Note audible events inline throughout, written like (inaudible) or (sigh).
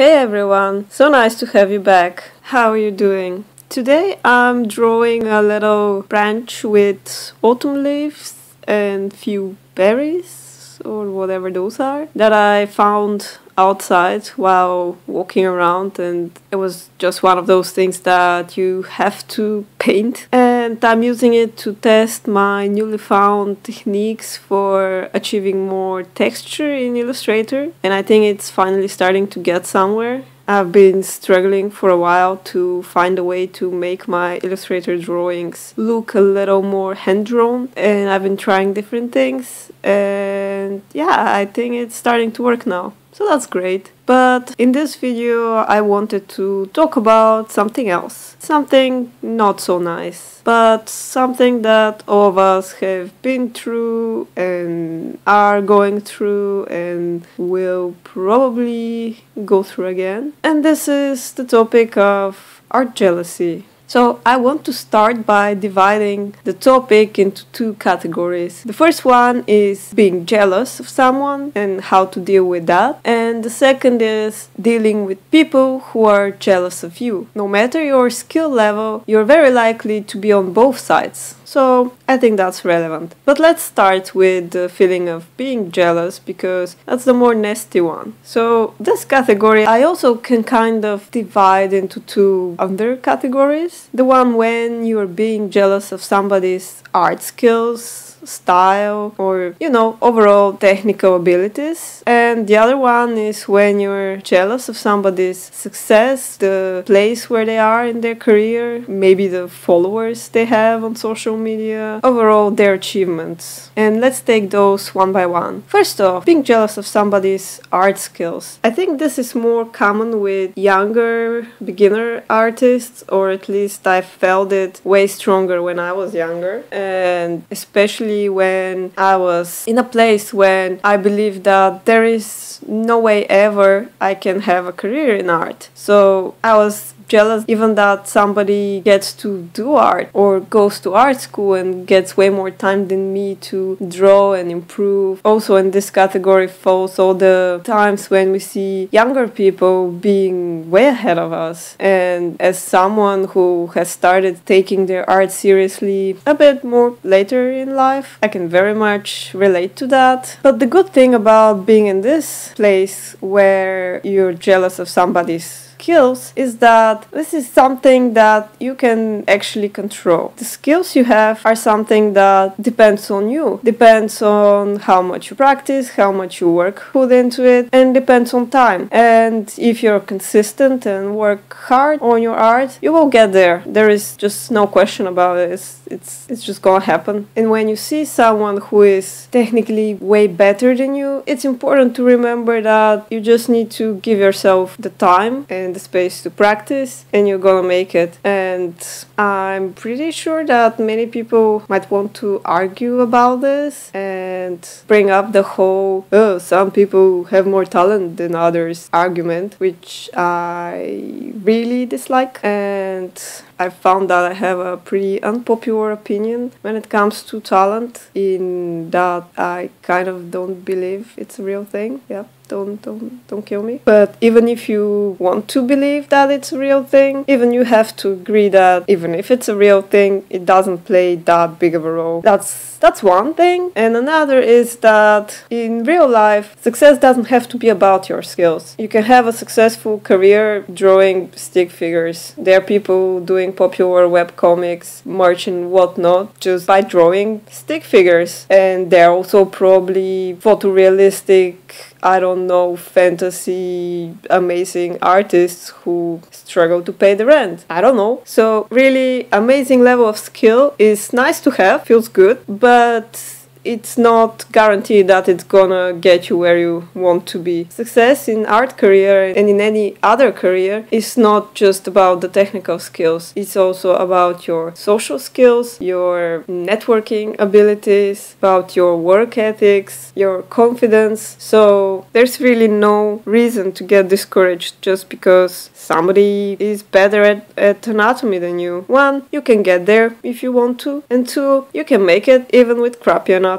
Hey everyone, so nice to have you back. How are you doing? Today I'm drawing a little branch with autumn leaves and few berries or whatever those are that I found outside while walking around and it was just one of those things that you have to paint and I'm using it to test my newly found techniques for achieving more texture in Illustrator and I think it's finally starting to get somewhere. I've been struggling for a while to find a way to make my Illustrator drawings look a little more hand drawn, and I've been trying different things, and yeah, I think it's starting to work now. So that's great. But in this video, I wanted to talk about something else. Something not so nice, but something that all of us have been through and are going through and will probably go through again. And this is the topic of art jealousy. So I want to start by dividing the topic into two categories. The first one is being jealous of someone and how to deal with that. And the second is dealing with people who are jealous of you. No matter your skill level, you're very likely to be on both sides. So I think that's relevant. But let's start with the feeling of being jealous because that's the more nasty one. So this category I also can kind of divide into two under categories. The one when you're being jealous of somebody's art skills style or you know overall technical abilities. And the other one is when you're jealous of somebody's success the place where they are in their career maybe the followers they have on social media overall their achievements. And let's take those one by one. First off being jealous of somebody's art skills. I think this is more common with younger beginner artists or at least i felt it way stronger when i was younger. And especially especially when I was in a place when I believe that there is no way ever I can have a career in art. So I was jealous even that somebody gets to do art or goes to art school and gets way more time than me to draw and improve. Also, in this category falls all the times when we see younger people being way ahead of us. And as someone who has started taking their art seriously a bit more later in life, I can very much relate to that. But the good thing about being in this place where you're jealous of somebody's skills is that this is something that you can actually control. The skills you have are something that depends on you, depends on how much you practice, how much you work put into it, and depends on time. And if you're consistent and work hard on your art, you will get there. There is just no question about it. It's it's it's just gonna happen. And when you see someone who is technically way better than you, it's important to remember that you just need to give yourself the time and the space to practice and you're gonna make it. And I'm pretty sure that many people might want to argue about this and bring up the whole oh some people have more talent than others argument, which I really dislike and I found that I have a pretty unpopular opinion when it comes to talent, in that I kind of don't believe it's a real thing. Yeah don't don't don't kill me but even if you want to believe that it's a real thing even you have to agree that even if it's a real thing it doesn't play that big of a role that's that's one thing. And another is that in real life, success doesn't have to be about your skills. You can have a successful career drawing stick figures. There are people doing popular web comics, merch and whatnot just by drawing stick figures. And they're also probably photorealistic I don't know, fantasy amazing artists who struggle to pay the rent. I don't know. So, really, amazing level of skill is nice to have, feels good, but it's not guaranteed that it's gonna get you where you want to be. Success in art career and in any other career is not just about the technical skills. It's also about your social skills, your networking abilities, about your work ethics, your confidence. So there's really no reason to get discouraged just because somebody is better at, at anatomy than you. One, you can get there if you want to, and two, you can make it even with crappy anatomy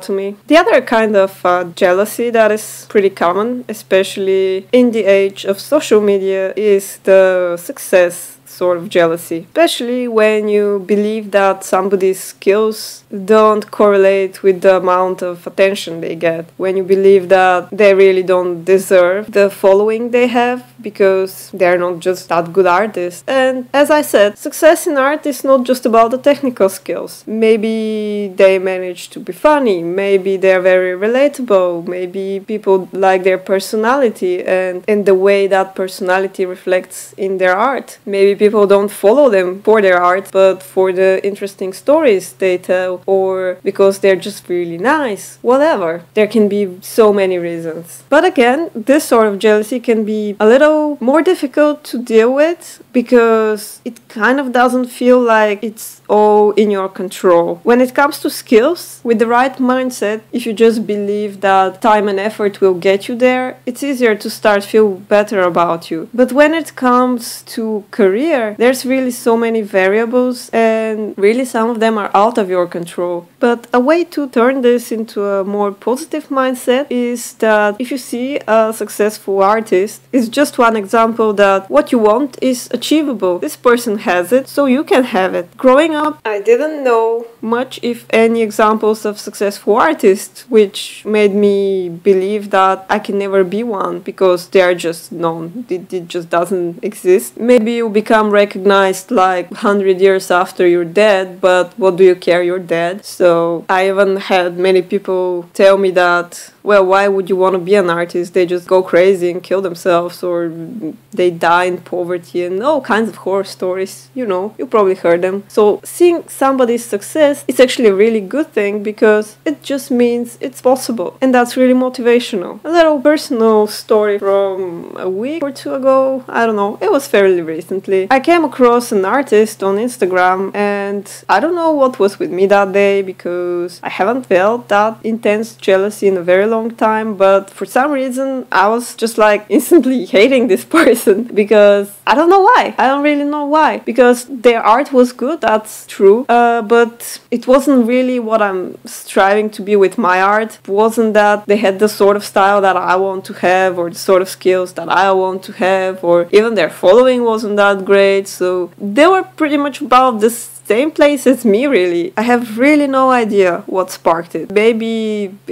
The other kind of uh, jealousy that is pretty common, especially in the age of social media, is the success sort of jealousy, especially when you believe that somebody's skills don't correlate with the amount of attention they get. When you believe that they really don't deserve the following they have because they're not just that good artists. And as I said, success in art is not just about the technical skills. Maybe they manage to be funny, maybe they're very relatable, maybe people like their personality and, and the way that personality reflects in their art. Maybe people don't follow them for their art, but for the interesting stories they tell, or because they're just really nice. Whatever. There can be so many reasons. But again, this sort of jealousy can be a little more difficult to deal with because it kind of doesn't feel like it's all in your control. When it comes to skills, with the right mindset, if you just believe that time and effort will get you there, it's easier to start feel better about you. But when it comes to career, there's really so many variables and really some of them are out of your control. But a way to turn this into a more positive mindset is that if you see a successful artist, it's just one example that what you want is achievable. This person has it, so you can have it. Growing up, I didn't know much, if any, examples of successful artists, which made me believe that I can never be one because they are just known. It, it just doesn't exist. Maybe you become recognized like 100 years after you're dead, but what do you care? You're dead. So I even had many people tell me that well, why would you want to be an artist? They just go crazy and kill themselves, or they die in poverty, and all kinds of horror stories. You know, you probably heard them. So, seeing somebody's success is actually a really good thing because it just means it's possible, and that's really motivational. A little personal story from a week or two ago, I don't know, it was fairly recently. I came across an artist on Instagram, and I don't know what was with me that day because I haven't felt that intense jealousy in a very long time, but for some reason I was just like (laughs) instantly hating this person because I don't know why. I don't really know why. Because their art was good, that's true, uh, but it wasn't really what I'm striving to be with my art. It wasn't that they had the sort of style that I want to have or the sort of skills that I want to have, or even their following wasn't that great. So they were pretty much about this same place as me, really. I have really no idea what sparked it. Maybe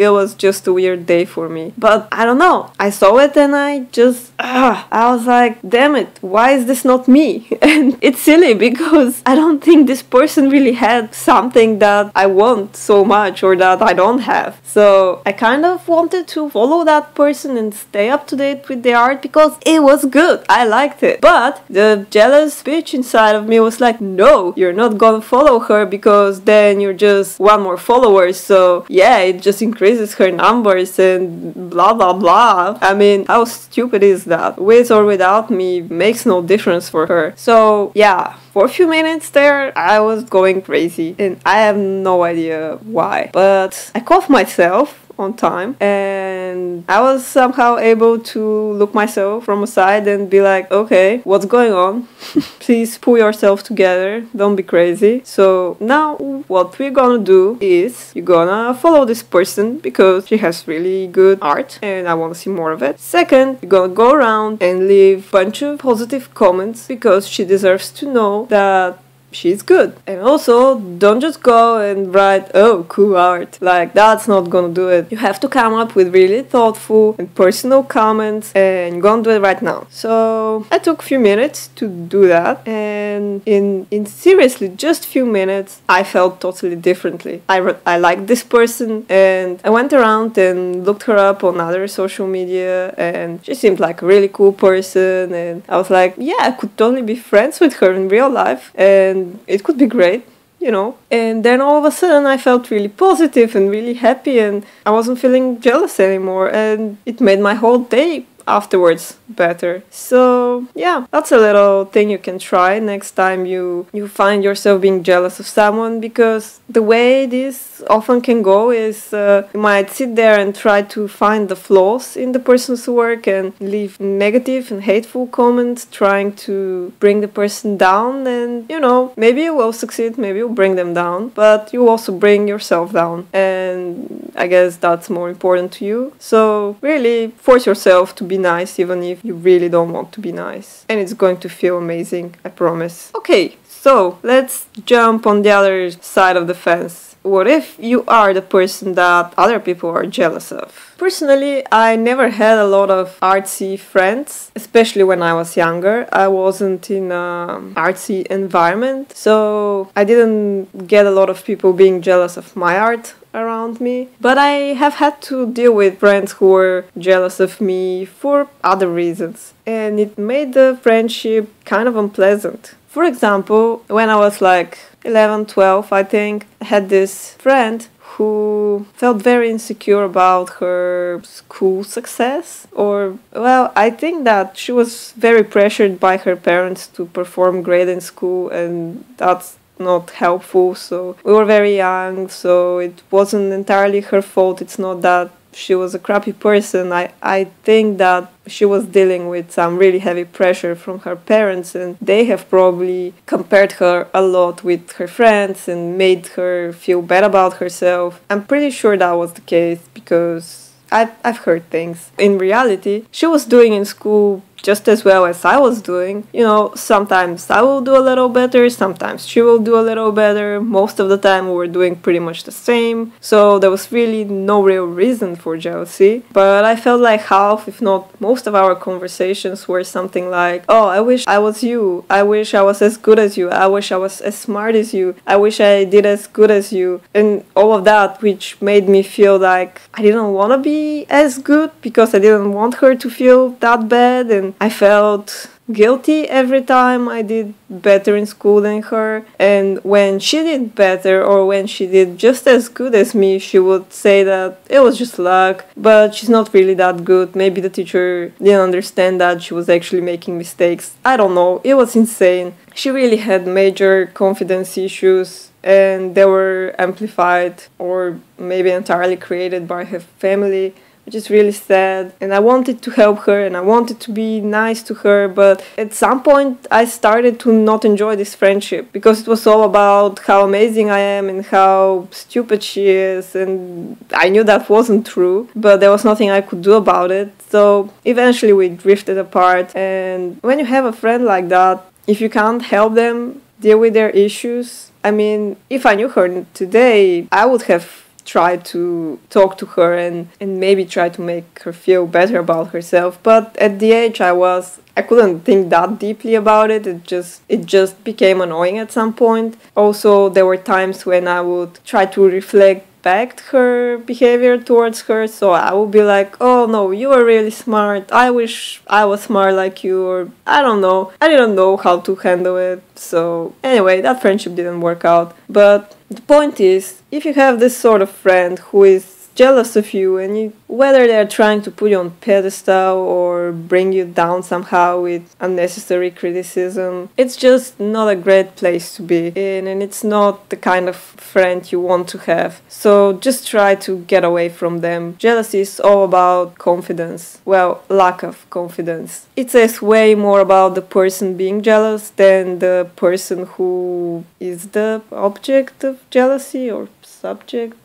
it was just a weird day for me. But I don't know. I saw it and I just, ah, I was like, damn it, why is this not me? (laughs) And it's silly because I don't think this person really had something that I want so much or that I don't have. So I kind of wanted to follow that person and stay up to date with their art because it was good. I liked it. But the jealous bitch inside of me was like, no, you're not going follow her because then you're just one more follower. So yeah, it just increases her numbers and blah blah blah. I mean, how stupid is that? With or without me makes no difference for her. So yeah, for a few minutes there, I was going crazy and I have no idea why. But I caught myself on time and I was somehow able to look myself from a side and be like, okay, what's going on? (laughs) Please pull yourself together, don't be crazy. So now what we're gonna do is you're gonna follow this person because she has really good art and I wanna see more of it. Second, you're gonna go around and leave bunch of positive comments because she deserves to know that she's good. And also, don't just go and write, oh, cool art. Like, that's not gonna do it. You have to come up with really thoughtful and personal comments, and you're gonna do it right now. So, I took a few minutes to do that, and in, in seriously just a few minutes, I felt totally differently. I, re- I liked this person, and I went around and looked her up on other social media, and she seemed like a really cool person, and I was like, yeah, I could totally be friends with her in real life, and and it could be great you know. And then all of a sudden i felt really positive and really happy and i wasn't feeling jealous anymore and it made my whole day afterwards better. So yeah, that's a little thing you can try next time you you find yourself being jealous of someone because the way this often can go is uh, you might sit there and try to find the flaws in the person's work and leave negative and hateful comments trying to bring the person down and you know maybe you will succeed maybe you'll bring them down but you also bring yourself down and i guess that's more important to you so really force yourself to be nice even if you really don't want to be nice. And it's going to feel amazing i promise. Okay so let's jump on the other side of the fence what if you are the person that other people are jealous of? Personally, I never had a lot of artsy friends, especially when I was younger. I wasn't in an artsy environment, so I didn't get a lot of people being jealous of my art around me. But I have had to deal with friends who were jealous of me for other reasons, and it made the friendship kind of unpleasant. For example, when I was like 11, 12, I think, had this friend who felt very insecure about her school success. Or, well, I think that she was very pressured by her parents to perform great in school, and that's not helpful. So, we were very young, so it wasn't entirely her fault. It's not that she was a crappy person. I, I think that she was dealing with some really heavy pressure from her parents, and they have probably compared her a lot with her friends and made her feel bad about herself. I'm pretty sure that was the case because I've, I've heard things. In reality, she was doing in school just as well as I was doing. You know, sometimes I will do a little better, sometimes she will do a little better. Most of the time, we were doing pretty much the same. So there was really no real reason for jealousy. But I felt like half, if not most of our conversations were something like, oh, I wish I was you. I wish I was as good as you. I wish I was as smart as you. I wish I did as good as you. And all of that, which made me feel like I didn't want to be as good because I didn't want her to feel that bad. And I felt guilty every time I did better in school than her. And when she did better or when she did just as good as me, she would say that it was just luck, but she's not really that good. Maybe the teacher didn't understand that she was actually making mistakes. I don't know. It was insane. She really had major confidence issues and they were amplified or maybe entirely created by her family which is really sad. And I wanted to help her and I wanted to be nice to her, but at some point I started to not enjoy this friendship because it was all about how amazing I am and how stupid she is. And I knew that wasn't true, but there was nothing I could do about it. So eventually we drifted apart. And when you have a friend like that, if you can't help them deal with their issues, I mean, if I knew her today, I would have try to talk to her and, and maybe try to make her feel better about herself. But at the age I was, I couldn't think that deeply about it. It just it just became annoying at some point. Also, there were times when I would try to reflect back her behavior towards her so i would be like oh no you are really smart i wish i was smart like you or i don't know i didn't know how to handle it so anyway that friendship didn't work out but the point is, if you have this sort of friend who is jealous of you and you, whether they're trying to put you on pedestal or bring you down somehow with unnecessary criticism it's just not a great place to be in and it's not the kind of friend you want to have. So just try to get away from them. Jealousy is all about confidence. Well lack of confidence. It says way more about the person being jealous than the person who is the object of jealousy or subject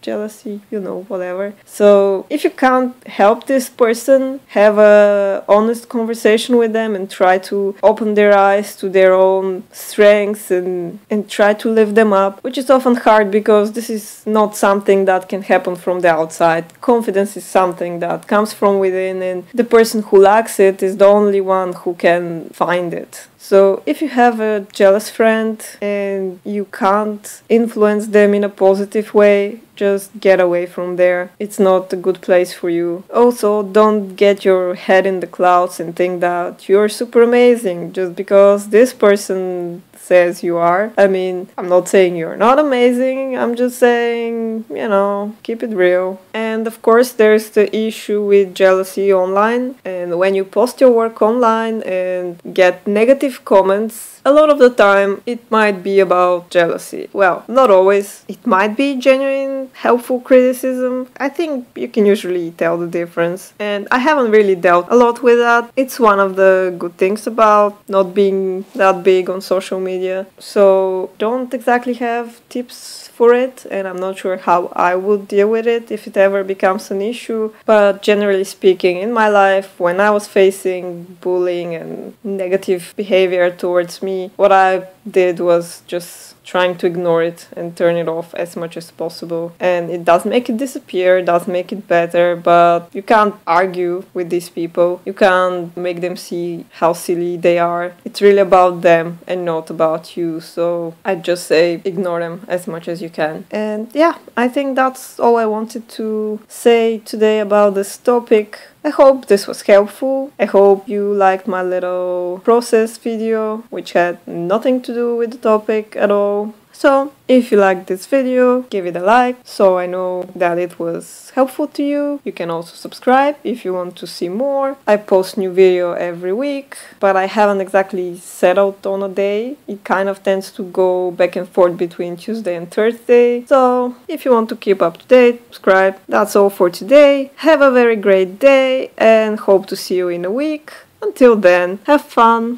jealousy, you know, whatever. So if you can't help this person, have a honest conversation with them and try to open their eyes to their own strengths and and try to lift them up, which is often hard because this is not something that can happen from the outside. Confidence is something that comes from within and the person who lacks it is the only one who can find it. So, if you have a jealous friend and you can't influence them in a positive way, just get away from there. It's not a good place for you. Also, don't get your head in the clouds and think that you're super amazing just because this person says you are. I mean, I'm not saying you're not amazing, I'm just saying, you know, keep it real. And of course, there's the issue with jealousy online. And when you post your work online and get negative comments, a lot of the time it might be about jealousy. Well, not always. It might be genuine, helpful criticism. I think you can usually tell the difference. And I haven't really dealt a lot with that. It's one of the good things about not being that big on social media. So don't exactly have tips for it, and I'm not sure how I would deal with it if it ever becomes an issue. But generally speaking, in my life, when I was facing bullying and negative behavior towards me, what I did was just trying to ignore it and turn it off as much as possible. And it does make it disappear, does make it better, but you can't argue with these people. You can't make them see how silly they are. It's really about them and not about you. So I just say ignore them as much as you can. And yeah, I think that's all I wanted to say today about this topic. I hope this was helpful. I hope you liked my little process video, which had nothing to do with the topic at all. So, if you liked this video, give it a like so I know that it was helpful to you. You can also subscribe if you want to see more. I post new video every week, but I haven't exactly settled on a day. It kind of tends to go back and forth between Tuesday and Thursday. So, if you want to keep up to date, subscribe. That's all for today. Have a very great day and hope to see you in a week. Until then, have fun!